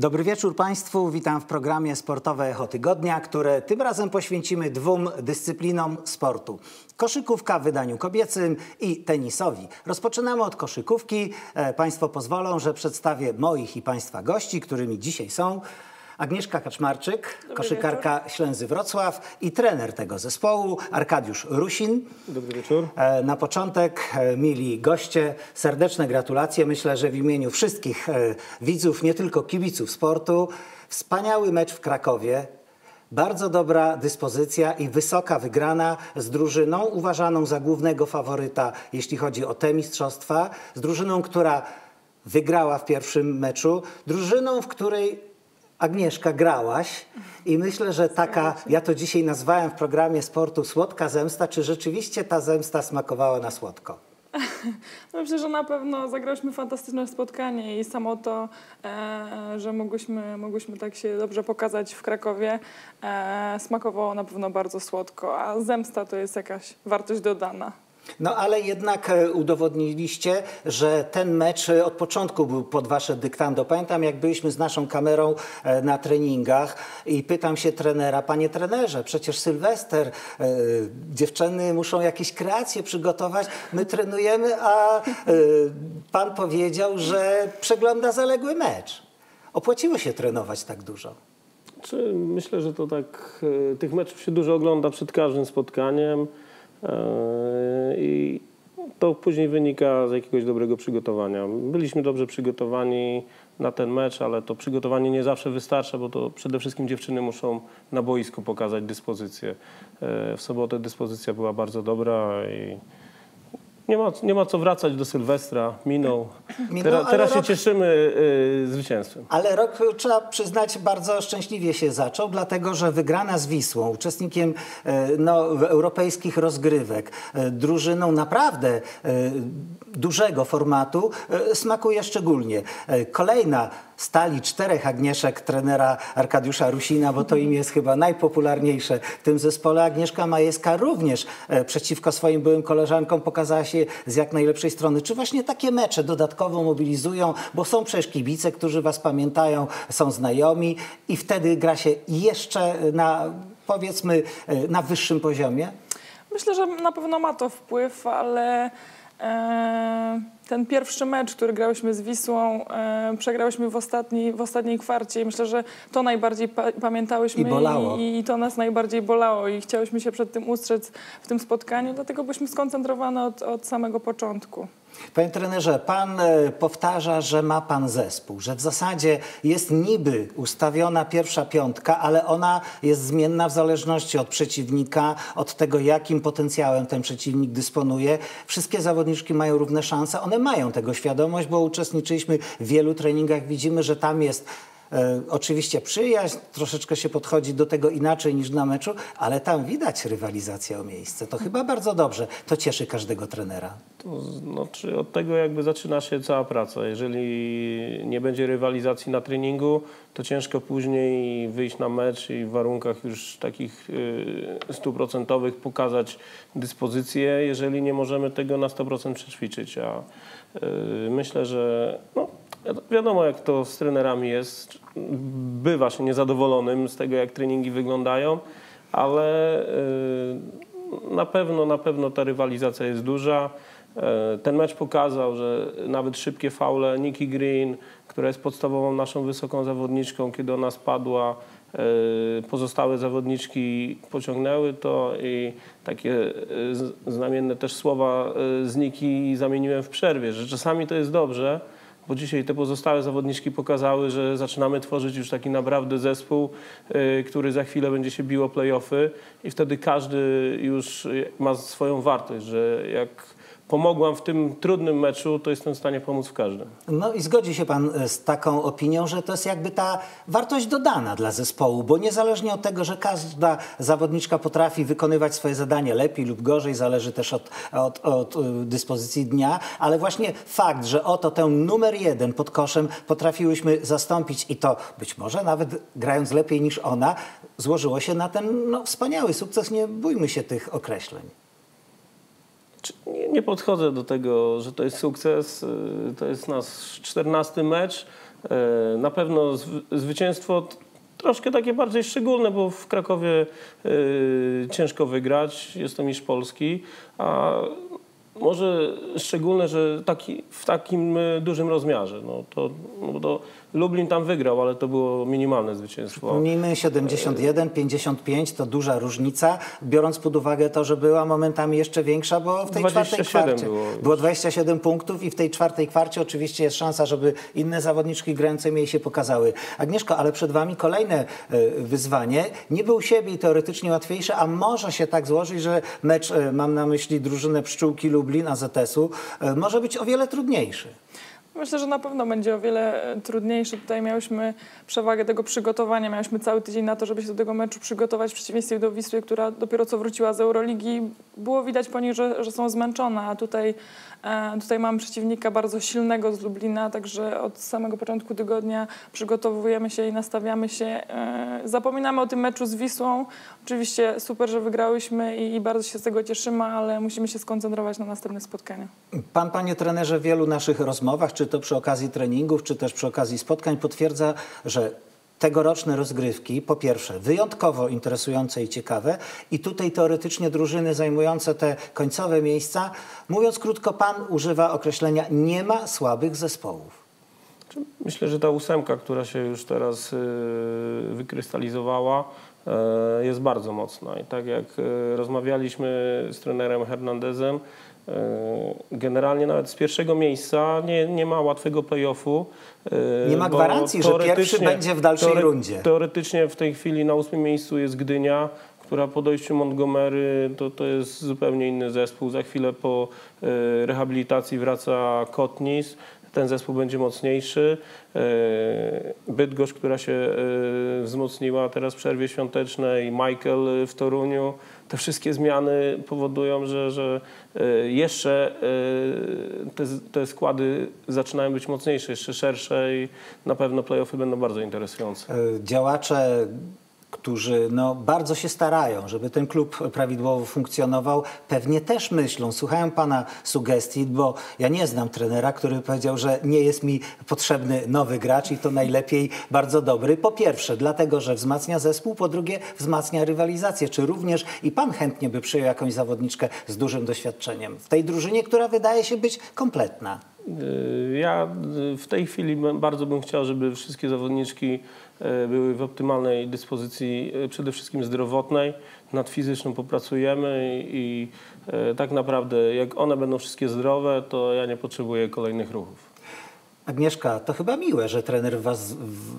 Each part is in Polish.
Dobry wieczór Państwu. Witam w programie Sportowe Echo Tygodnia, które tym razem poświęcimy dwóm dyscyplinom sportu. Koszykówka w wydaniu kobiecym i tenisowi. Rozpoczynamy od koszykówki. E, państwo pozwolą, że przedstawię moich i Państwa gości, którymi dzisiaj są Agnieszka Kaczmarczyk, Dobry koszykarka wieczór. Ślęzy Wrocław i trener tego zespołu Arkadiusz Rusin. Dobry wieczór. E, Na początek, e, mili goście, serdeczne gratulacje. Myślę, że w imieniu wszystkich e, widzów, nie tylko kibiców sportu, wspaniały mecz w Krakowie. Bardzo dobra dyspozycja i wysoka wygrana z drużyną uważaną za głównego faworyta, jeśli chodzi o te mistrzostwa, z drużyną, która wygrała w pierwszym meczu, drużyną, w której Agnieszka, grałaś i myślę, że taka, ja to dzisiaj nazwałem w programie sportu słodka zemsta. Czy rzeczywiście ta zemsta smakowała na słodko? No myślę, że na pewno zagrałyśmy fantastyczne spotkanie i samo to, e, że mogłyśmy, mogłyśmy tak się dobrze pokazać w Krakowie, e, smakowało na pewno bardzo słodko, a zemsta to jest jakaś wartość dodana. No ale jednak e, udowodniliście, że ten mecz e, od początku był pod wasze dyktando. Pamiętam, jak byliśmy z naszą kamerą e, na treningach i pytam się trenera, panie trenerze, przecież Sylwester, dziewczyny muszą jakieś kreacje przygotować, my trenujemy, a pan powiedział, że przegląda zaległy mecz. Opłaciło się trenować tak dużo. Czy myślę, że to tak, tych meczów się dużo ogląda przed każdym spotkaniem i to później wynika z jakiegoś dobrego przygotowania. Byliśmy dobrze przygotowani na ten mecz, ale to przygotowanie nie zawsze wystarcza, bo to przede wszystkim dziewczyny muszą na boisku pokazać dyspozycję. E, W sobotę dyspozycja była bardzo dobra i nie ma, nie ma co wracać do Sylwestra, minął. Minął, Teraz, teraz się rok- cieszymy y, zwycięstwem. Ale rok, trzeba przyznać, bardzo szczęśliwie się zaczął, dlatego że wygrana z Wisłą, uczestnikiem e, no, europejskich rozgrywek, e, drużyną naprawdę e, dużego formatu, e, smakuje szczególnie. E, Kolejna stali czterech Agnieszek trenera Arkadiusza Rusina, bo to imię jest chyba najpopularniejsze w tym zespole. Agnieszka Majewska również e, przeciwko swoim byłym koleżankom pokazała się z jak najlepszej strony. Czy właśnie takie mecze dodatkowo mobilizują, bo są przecież kibice, którzy was pamiętają, są znajomi i wtedy gra się jeszcze na powiedzmy e, na wyższym poziomie? Myślę, że na pewno ma to wpływ, ale ten pierwszy mecz, który grałyśmy z Wisłą, e, przegrałyśmy w, ostatniej w ostatniej kwarcie i myślę, że to najbardziej pa, pamiętałyśmy I. I, i to nas najbardziej bolało i chciałyśmy się przed tym ustrzec w tym spotkaniu, dlatego byliśmy skoncentrowane od, od samego początku. Panie trenerze, pan e, powtarza, że ma pan zespół, że w zasadzie jest niby ustawiona pierwsza piątka, ale ona jest zmienna w zależności od przeciwnika, od tego, jakim potencjałem ten przeciwnik dysponuje. Wszystkie zawodniczki mają równe szanse, one mają tego świadomość, bo uczestniczyliśmy w wielu treningach, widzimy, że tam jest oczywiście przyjaźń, troszeczkę się podchodzi do tego inaczej niż na meczu, ale tam widać rywalizację o miejsce. To chyba bardzo dobrze. To cieszy każdego trenera. To znaczy od tego jakby zaczyna się cała praca. Jeżeli nie będzie rywalizacji na treningu, to ciężko później wyjść na mecz i w warunkach już takich y, stuprocentowych pokazać dyspozycję, jeżeli nie możemy tego na 100% przećwiczyć. A y, myślę, że no, wiadomo jak to z trenerami jest. Bywa się niezadowolonym z tego, jak treningi wyglądają, ale y, na pewno, na pewno ta rywalizacja jest duża. E, Ten mecz pokazał, że nawet szybkie faule Nikki Green, która jest podstawową naszą wysoką zawodniczką, kiedy ona spadła, e, pozostałe zawodniczki pociągnęły to i takie e, znamienne też słowa z Niki zamieniłem w przerwie, że czasami to jest dobrze, bo dzisiaj te pozostałe zawodniczki pokazały, że zaczynamy tworzyć już taki naprawdę zespół, y, który za chwilę będzie się biło playoffy i wtedy każdy już ma swoją wartość, że jak pomogłam w tym trudnym meczu, to jestem w stanie pomóc w każdym. No i zgodzi się pan e, z taką opinią, że to jest jakby ta wartość dodana dla zespołu, bo niezależnie od tego, że każda zawodniczka potrafi wykonywać swoje zadanie lepiej lub gorzej, zależy też od, od, od e, dyspozycji dnia, ale właśnie fakt, że oto tę numer jeden pod koszem potrafiłyśmy zastąpić i to być może nawet grając lepiej niż ona, złożyło się na ten no, wspaniały sukces. Nie bójmy się tych określeń. Nie, podchodzę do tego, że to jest sukces. y, To jest nasz 14 mecz. E, Na pewno zw- zwycięstwo troszkę takie bardziej szczególne, bo w Krakowie e, ciężko wygrać, jest to mistrz Polski, a może szczególne, że taki, w takim e, dużym rozmiarze. No to, no to Lublin tam wygrał, ale to było minimalne zwycięstwo. Przypomnijmy, 71, 55 to duża różnica, biorąc pod uwagę to, że była momentami jeszcze większa, bo w tej czwartej 27 kwarcie było. było 27 punktów i w tej czwartej kwarcie oczywiście jest szansa, żeby inne zawodniczki grające mniej się pokazały. Agnieszko, ale przed Wami kolejne e, wyzwanie. Niby u siebie i teoretycznie łatwiejsze, a może się tak złożyć, że mecz, e, mam na myśli drużynę Pszczółki Lublin AZS-u, e, może być o wiele trudniejszy. Myślę, że na pewno będzie o wiele e, trudniejszy. Tutaj miałyśmy przewagę tego przygotowania. Miałyśmy cały tydzień na to, żeby się do tego meczu przygotować w przeciwieństwie do Wisły, która dopiero co wróciła z Euroligi. Było widać po nich, że, że są zmęczone, a tutaj, tutaj mam przeciwnika bardzo silnego z Lublina, także od samego początku tygodnia przygotowujemy się i nastawiamy się. E, zapominamy o tym meczu z Wisłą. Oczywiście super, że wygrałyśmy i bardzo się z tego cieszymy, ale musimy się skoncentrować na następne spotkania. Pan, panie trenerze, w wielu naszych rozmowach, czy to przy okazji treningów, czy też przy okazji spotkań, potwierdza, że tegoroczne rozgrywki, po pierwsze, wyjątkowo interesujące i ciekawe, i tutaj teoretycznie drużyny zajmujące te końcowe miejsca, mówiąc krótko, pan używa określenia nie ma słabych zespołów. Myślę, że ta ósemka, która się już teraz y, wykrystalizowała, y, jest bardzo mocna. I tak jak y, rozmawialiśmy z trenerem Hernandezem, generalnie nawet z pierwszego miejsca nie, nie ma łatwego playoffu. y, Nie ma gwarancji, że pierwszy będzie w dalszej teore- rundzie. Teoretycznie w tej chwili na ósmym miejscu jest Gdynia, która po dojściu Montgomery to, to jest zupełnie inny zespół. Za chwilę po y, rehabilitacji wraca Kotnis. Ten zespół będzie mocniejszy. Bydgoszcz, która się wzmocniła teraz w przerwie świątecznej, Michael w Toruniu. Te wszystkie zmiany powodują, że, że y, jeszcze y, te, te składy zaczynają być mocniejsze, jeszcze szersze i na pewno playoffy będą bardzo interesujące. E, Działacze, którzy no, bardzo się starają, żeby ten klub prawidłowo funkcjonował, pewnie też myślą, słuchają pana sugestii, bo ja nie znam trenera, który powiedział, że nie jest mi potrzebny nowy gracz i to najlepiej bardzo dobry. Po pierwsze, dlatego, że wzmacnia zespół, po drugie, wzmacnia rywalizację. Czy również i pan chętnie by przyjął jakąś zawodniczkę z dużym doświadczeniem w tej drużynie, która wydaje się być kompletna? Y, Ja y, w tej chwili bardzo bym chciał, żeby wszystkie zawodniczki były w optymalnej dyspozycji, y, przede wszystkim zdrowotnej. Nad fizyczną popracujemy i, y, tak naprawdę jak one będą wszystkie zdrowe, to ja nie potrzebuję kolejnych ruchów. Agnieszka, to chyba miłe, że trener w was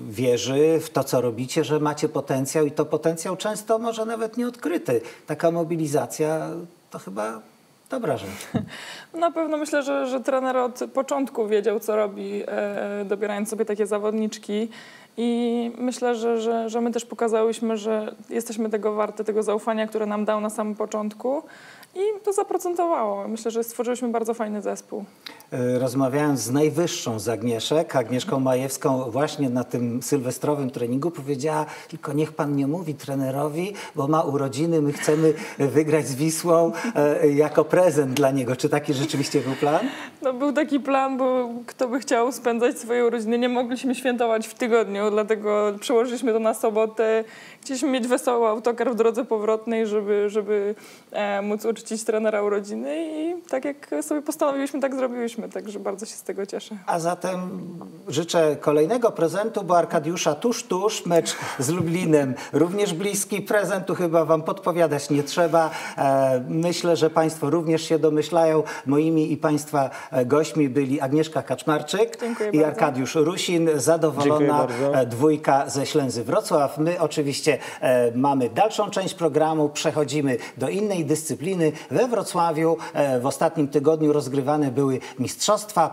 wierzy w to, co robicie, że macie potencjał i to potencjał często może nawet nieodkryty. Taka mobilizacja to chyba dobra rzecz. Na pewno myślę, że, że trener od początku wiedział, co robi, e, dobierając sobie takie zawodniczki. I myślę, że, że, że my też pokazałyśmy, że jesteśmy tego warte, tego zaufania, które nam dał na samym początku. I to zaprocentowało. Myślę, że stworzyliśmy bardzo fajny zespół. E, Rozmawiając z najwyższą z Agnieszek, Agnieszką Majewską, właśnie na tym sylwestrowym treningu powiedziała, tylko niech pan nie mówi trenerowi, bo ma urodziny, my chcemy wygrać z Wisłą e, jako prezent dla niego. Czy taki rzeczywiście był plan? No, był taki plan, bo kto by chciał spędzać swoje urodziny, nie mogliśmy świętować w tygodniu, dlatego przełożyliśmy to na sobotę. Chcieliśmy mieć wesoły autokar w drodze powrotnej, żeby, żeby e, móc uczcić trenera urodziny i tak jak sobie postanowiliśmy, tak zrobiliśmy, także bardzo się z tego cieszę. A zatem życzę kolejnego prezentu, bo Arkadiusza tuż, tuż, mecz z Lublinem. Również bliski prezentu chyba wam podpowiadać nie trzeba. E, myślę, że państwo również się domyślają. Moimi i państwa e, gośćmi byli Agnieszka Kaczmarczyk Dziękuję i bardzo. Arkadiusz Rusin. Zadowolona dwójka ze Ślęzy Wrocław. My oczywiście e, mamy dalszą część programu, przechodzimy do innej dyscypliny. We Wrocławiu w ostatnim tygodniu rozgrywane były Mistrzostwa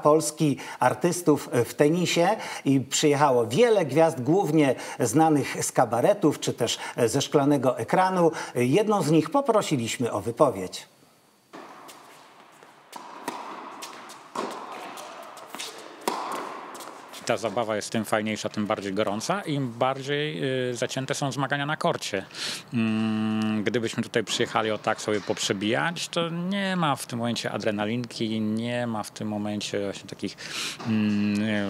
Polski artystów w tenisie i przyjechało wiele gwiazd, głównie znanych z kabaretów czy też ze szklanego ekranu. Jedną z nich poprosiliśmy o wypowiedź. Ta zabawa jest tym fajniejsza, tym bardziej gorąca, im bardziej y, zacięte są zmagania na korcie. Mm, Gdybyśmy tutaj przyjechali o tak sobie poprzebijać, to nie ma w tym momencie adrenalinki, nie ma w tym momencie właśnie takich mm, nie,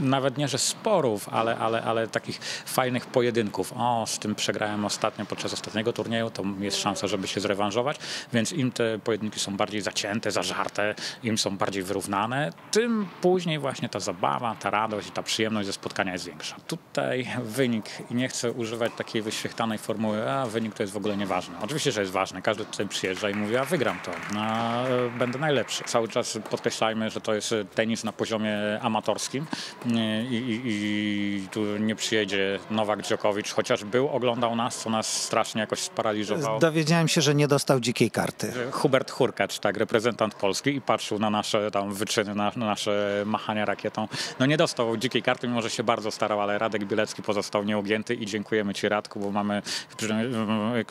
nawet nie, że sporów, ale, ale, ale takich fajnych pojedynków. O, z tym przegrałem ostatnio podczas ostatniego turnieju, to jest szansa, żeby się zrewanżować, więc im te pojedynki są bardziej zacięte, zażarte, im są bardziej wyrównane, tym później właśnie ta zabawa, ta radość, ta przyjemność ze spotkania jest większa. Tutaj wynik, i nie chcę używać takiej wyświechtanej formuły, a wynik to jest w ogóle nieważne. Oczywiście, że jest ważne, każdy tutaj przyjeżdża i mówi, a wygram to, a e, będę najlepszy. Cały czas podkreślajmy, że to jest tenis na poziomie amatorskim Nie, i, i, i tu nie przyjedzie Nowak Dżokowicz, chociaż był, oglądał nas, co nas strasznie jakoś sparaliżowało. Dowiedziałem się, że nie dostał dzikiej karty. Hubert Hurkacz, tak, reprezentant Polski i patrzył na nasze tam wyczyny, na, na nasze machania rakietą. No nie dostał dzikiej karty, mimo że się bardzo starał, ale Radek Bielecki pozostał nieugięty i dziękujemy Ci Radku, bo mamy,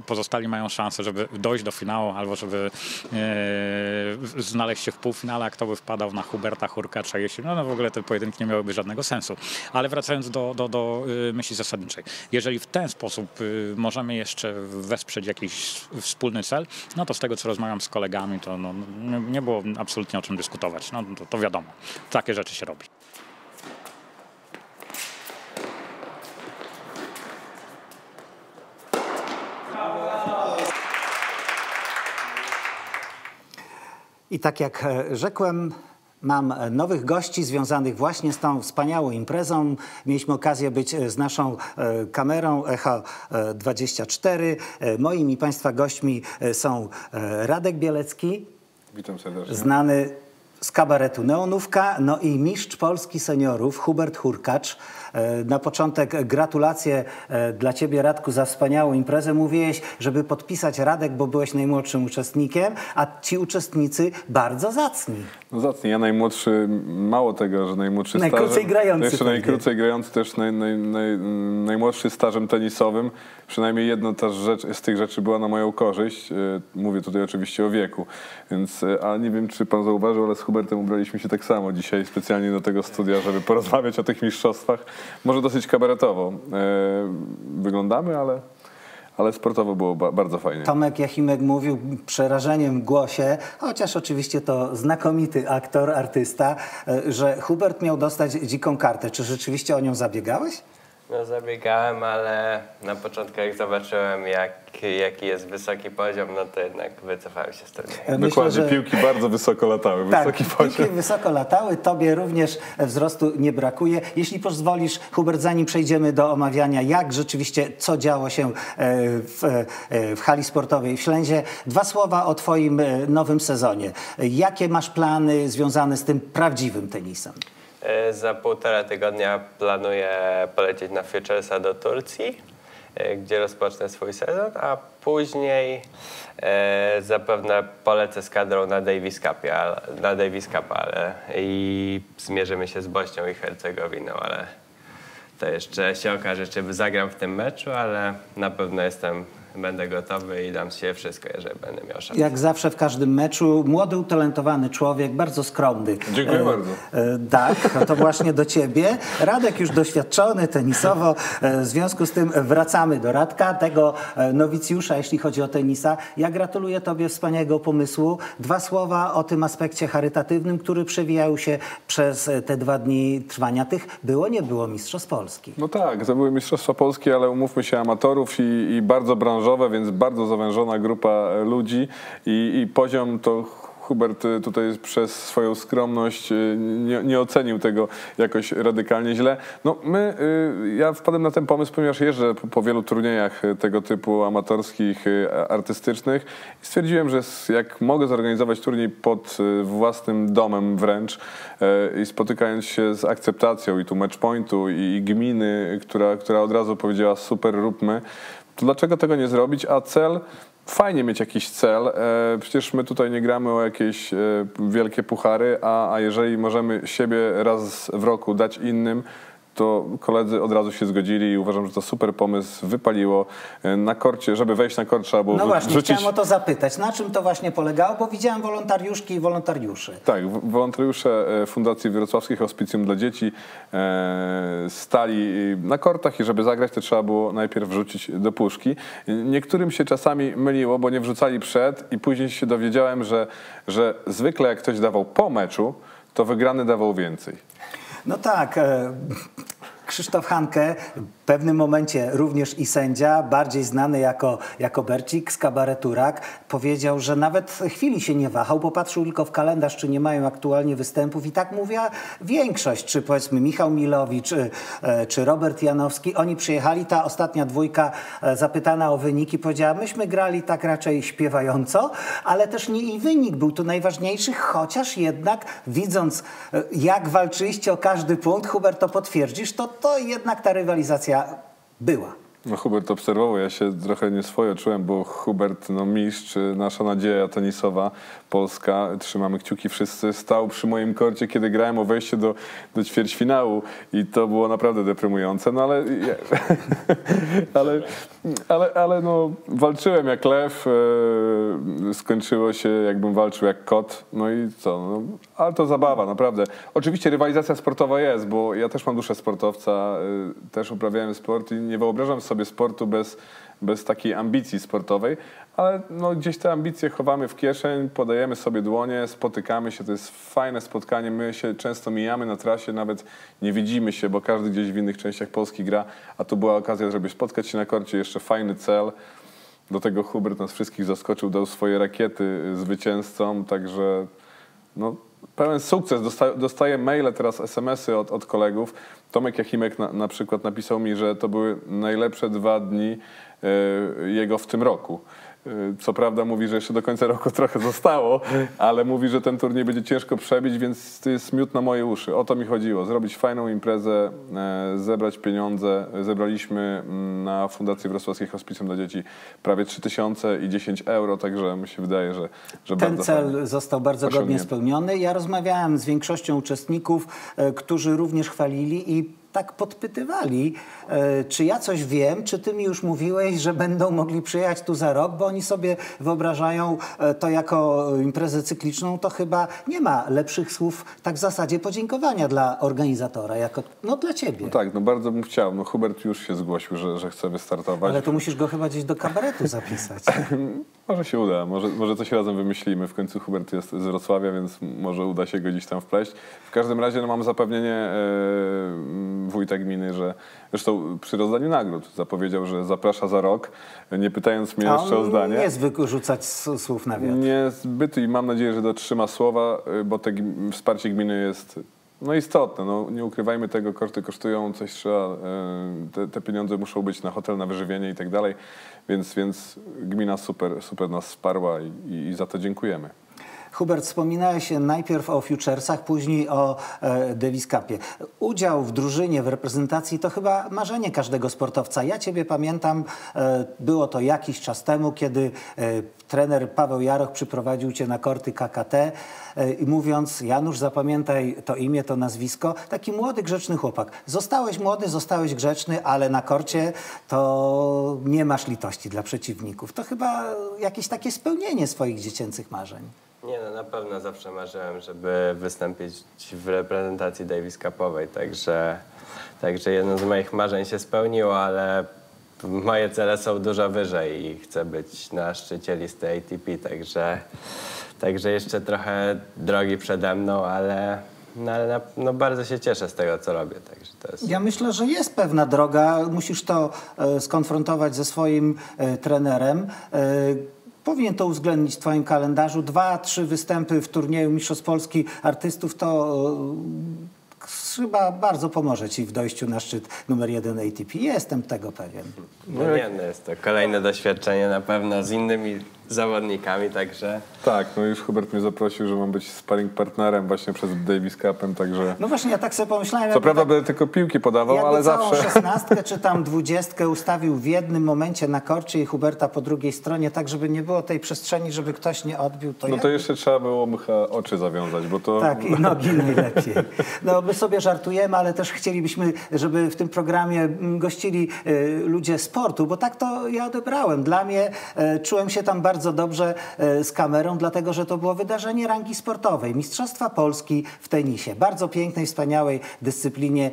pozostali mają szansę, żeby dojść do finału albo żeby e, znaleźć się w półfinale, a kto by wpadał na Huberta Hurkacza, jeśli, no, no w ogóle te pojedynki nie miałyby żadnego sensu. Ale wracając do, do, do y, myśli zasadniczej. Jeżeli w ten sposób y, możemy jeszcze wesprzeć jakiś wspólny cel, no to z tego, co rozmawiam z kolegami, to no, nie było absolutnie o czym dyskutować. No to, to wiadomo. Takie rzeczy się robi. I tak jak e, rzekłem, mam e, nowych gości związanych właśnie z tą wspaniałą imprezą. Mieliśmy okazję być e, z naszą kamerą Echo e, 24. E, Moimi Państwa gośćmi są Radek Bielecki, Witam serdecznie. znany z kabaretu Neonówka, no i mistrz Polski seniorów Hubert Hurkacz. E, Na początek gratulacje e, dla Ciebie Radku za wspaniałą imprezę. Mówiłeś, żeby podpisać Radek, bo byłeś najmłodszym uczestnikiem, a ci uczestnicy bardzo zacni. No zacnie, ja najmłodszy, mało tego, że najmłodszy Najkrócej stażem, grający jeszcze pewnie. najkrócej grający, też naj, naj, naj, najmłodszy stażem tenisowym. Przynajmniej jedna ta rzecz, z tych rzeczy była na moją korzyść. E, Mówię tutaj oczywiście o wieku. Więc, a nie wiem, czy pan zauważył, ale z Hubertem ubraliśmy się tak samo dzisiaj specjalnie do tego studia, żeby porozmawiać o tych mistrzostwach. Może dosyć kabaretowo e, wyglądamy, ale, ale sportowo było ba, bardzo fajnie. Tomek Jachimek mówił przerażeniem głosie, chociaż oczywiście to znakomity aktor, artysta, e, że Hubert miał dostać dziką kartę. Czy rzeczywiście o nią zabiegałeś? No zabiegałem, ale na początku jak zobaczyłem jak, jaki jest wysoki poziom, no to jednak wycofałem się z. E, Dokładnie, piłki bardzo wysoko latały, Tak, wysoki piłki poziom. wysoko latały, tobie również wzrostu nie brakuje. Jeśli pozwolisz, Hubert, zanim przejdziemy do omawiania, jak rzeczywiście, co działo się e, w, e, w hali sportowej w Ślęzie, dwa słowa o twoim e, nowym sezonie. Jakie masz plany związane z tym prawdziwym tenisem? E, Za półtora tygodnia planuję polecieć na Futuresa do Turcji, e, gdzie rozpocznę swój sezon, a później e, zapewne polecę z kadrą na Davis Cupie, na Davis Cup, ale i zmierzymy się z Bośnią i Hercegowiną, ale to jeszcze się okaże, czy zagram w tym meczu, ale na pewno jestem, będę gotowy i dam się wszystko, jeżeli będę miał szansę. Jak zawsze w każdym meczu, młody, utalentowany człowiek, bardzo skromny. Dziękuję E, bardzo. E, tak, no to właśnie do ciebie. Radek już doświadczony tenisowo, e, w związku z tym wracamy do Radka, tego e, nowicjusza, jeśli chodzi o tenisa. Ja gratuluję tobie wspaniałego pomysłu. Dwa słowa o tym aspekcie charytatywnym, który przewijał się przez e, te dwa dni trwania tych. Było, nie było Mistrzostw Polski. No tak, to były Mistrzostwa Polskie, ale umówmy się, amatorów i, i bardzo branżowe, więc bardzo zawężona grupa e, ludzi i, i poziom to Hubert e, tutaj przez swoją skromność e, nie, nie ocenił tego jakoś radykalnie źle. No my, ja wpadłem na ten pomysł, ponieważ jeżdżę po, wielu turniejach tego typu amatorskich, artystycznych i stwierdziłem, że jak mogę zorganizować turniej pod własnym domem wręcz i spotykając się z akceptacją i tu matchpointu i gminy, która, która od razu powiedziała super róbmy, to dlaczego tego nie zrobić? A cel, fajnie mieć jakiś cel. E, przecież my tutaj nie gramy o jakieś e, wielkie puchary, a, a jeżeli możemy siebie raz w roku dać innym, to koledzy od razu się zgodzili i uważam, że to super pomysł, wypaliło. E, Na korcie, żeby wejść na kort trzeba było No właśnie, chciałem o to zapytać. Na czym to właśnie polegało? Bo widziałem wolontariuszki i wolontariuszy. Tak, wolontariusze e, Fundacji Wrocławskiej Hospicjum dla Dzieci e, stali na kortach i żeby zagrać, to trzeba było najpierw wrzucić do puszki. Niektórym się czasami myliło, bo nie wrzucali przed i później się dowiedziałem, że, że zwykle jak ktoś dawał po meczu, to wygrany dawał więcej. No tak. Krzysztof Hanke, w pewnym momencie również i sędzia, bardziej znany jako, jako Bercik z kabaretu Rak, powiedział, że nawet chwili się nie wahał, popatrzył tylko w kalendarz, czy nie mają aktualnie występów i tak mówiła większość, czy powiedzmy Michał Milowicz, czy, e, czy Robert Janowski. Oni przyjechali, ta ostatnia dwójka e, zapytana o wyniki powiedziała, myśmy grali tak raczej śpiewająco, ale też nie i wynik był tu najważniejszy, chociaż jednak widząc e, jak walczyliście o każdy punkt, Hubert to potwierdzisz, to, to jednak ta rywalizacja była. No Hubert obserwował, ja się trochę nieswojo czułem, bo Hubert, no mistrz, nasza nadzieja tenisowa, Polska, trzymamy kciuki wszyscy, stał przy moim korcie, kiedy grałem o wejście do, do ćwierćfinału i to było naprawdę deprymujące, no ale, ale, ale, ale no, walczyłem jak lew, e, skończyło się jakbym walczył jak kot, no i co, no, ale to zabawa, naprawdę. Oczywiście rywalizacja sportowa jest, bo ja też mam duszę sportowca, e, też uprawiałem sport i nie wyobrażam sobie sportu bez, bez takiej ambicji sportowej, ale no, gdzieś te ambicje chowamy w kieszeń, podajemy sobie dłonie, spotykamy się, to jest fajne spotkanie, my się często mijamy na trasie, nawet nie widzimy się, bo każdy gdzieś w innych częściach Polski gra, a tu była okazja, żeby spotkać się na korcie, jeszcze fajny cel. Do tego Hubert nas wszystkich zaskoczył, dał swoje rakiety zwycięzcom, także no, pełen sukces. Dosta, dostaję maile teraz, SMS-y od, od kolegów. Tomek Jachimek na, na przykład napisał mi, że to były najlepsze dwa dni e, jego w tym roku. E, Co prawda mówi, że jeszcze do końca roku trochę zostało, ale mówi, że ten turniej będzie ciężko przebić, więc to jest miód na moje uszy. O to mi chodziło. Zrobić fajną imprezę, e, zebrać pieniądze. Zebraliśmy mm, na Fundację Wrocławskiej Hospicjum dla Dzieci prawie 3000 i 10 euro, także mi się wydaje, że, że Ten cel został bardzo godnie spełniony. Ja rozmawiałem z większością uczestników, e, którzy również chwalili i tak podpytywali, e, czy ja coś wiem, czy ty mi już mówiłeś, że będą mogli przyjechać tu za rok, bo oni sobie wyobrażają e, to jako imprezę cykliczną, to chyba nie ma lepszych słów tak w zasadzie podziękowania dla organizatora, jako no dla ciebie. No tak, no bardzo bym chciał. No Hubert już się zgłosił, że, że chce wystartować. Ale to musisz go chyba gdzieś do kabaretu zapisać. Może się uda, może, może coś razem wymyślimy. W końcu Hubert jest z Wrocławia, więc może uda się go gdzieś tam wpleść. W każdym razie no, mam zapewnienie e, wójta gminy, że zresztą przy rozdaniu nagród zapowiedział, że zaprasza za rok, nie pytając mnie jeszcze o zdanie. nie zwykł rzucać słów na wiatr. Niezbyt i mam nadzieję, że dotrzyma słowa, y, bo te wsparcie gminy jest no, istotne. No, nie ukrywajmy tego, koszty kosztują, coś trzeba, y, te, te pieniądze muszą być na hotel, na wyżywienie i tak dalej, więc, więc gmina super, super nas wsparła i, i, za to dziękujemy. Hubert, wspominałeś najpierw o Futuresach, później o e, Davis Cupie. Udział w drużynie, w reprezentacji to chyba marzenie każdego sportowca. Ja ciebie pamiętam, e, było to jakiś czas temu, kiedy e, trener Paweł Jaroch przyprowadził cię na korty KKT e, i mówiąc, Janusz, zapamiętaj to imię, to nazwisko, taki młody, grzeczny chłopak. Zostałeś młody, zostałeś grzeczny, ale na korcie to nie masz litości dla przeciwników. To chyba jakieś takie spełnienie swoich dziecięcych marzeń. Nie no, na pewno zawsze marzyłem, żeby wystąpić w reprezentacji Davis Cupowej, także, także jedno z moich marzeń się spełniło, ale moje cele są dużo wyżej i chcę być na szczycie listy ATP, także, także jeszcze trochę drogi przede mną, ale, no, ale na, no bardzo się cieszę z tego, co robię, także to jest... Ja myślę, że jest pewna droga. Musisz to e, skonfrontować ze swoim e, trenerem. E, Powinien to uwzględnić w Twoim kalendarzu. Dwa, trzy występy w turnieju Mistrzostw Polski Artystów to e, chyba bardzo pomoże Ci w dojściu na szczyt numer jeden ATP. Jestem tego pewien. No nie, no jest to kolejne doświadczenie na pewno z innymi zawodnikami, także... Tak, no już Hubert mnie zaprosił, że mam być sparring partnerem właśnie przed Davis Cupem, także... No właśnie, ja tak sobie pomyślałem. Co jakby prawda będę tylko piłki podawał, Jakby ale całą zawsze... szesnastkę czy tam dwudziestkę ustawił w jednym momencie na korcie i Huberta po drugiej stronie, tak żeby nie było tej przestrzeni, żeby ktoś nie odbił, to No ja... to jeszcze trzeba było chyba oczy zawiązać, bo to... Tak, i nogi najlepiej. No, my sobie żartujemy, ale też chcielibyśmy, żeby w tym programie mm, gościli e, ludzie sportu, bo tak to ja odebrałem. Dla mnie e, czułem się tam bardzo dobrze e, z kamerą, dlatego że to było wydarzenie rangi sportowej. Mistrzostwa Polski w tenisie. Bardzo pięknej, wspaniałej dyscyplinie.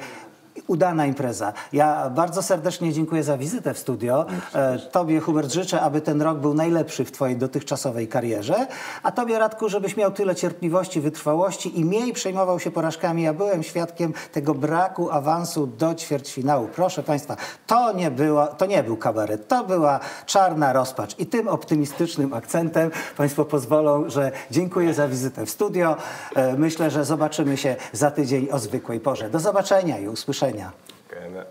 Udana impreza. Ja bardzo serdecznie dziękuję za wizytę w studio. E, Tobie, Hubert, życzę, aby ten rok był najlepszy w Twojej dotychczasowej karierze. A Tobie, Radku, żebyś miał tyle cierpliwości, wytrwałości i mniej przejmował się porażkami. Ja byłem świadkiem tego braku awansu do ćwierćfinału. Proszę Państwa, to nie, była, to nie był kabaret, to była czarna rozpacz. I tym optymistycznym akcentem Państwo pozwolą, że dziękuję za wizytę w studio. E, Myślę, że zobaczymy się za tydzień o zwykłej porze. Do zobaczenia i usłyszenia. Dziękujemy.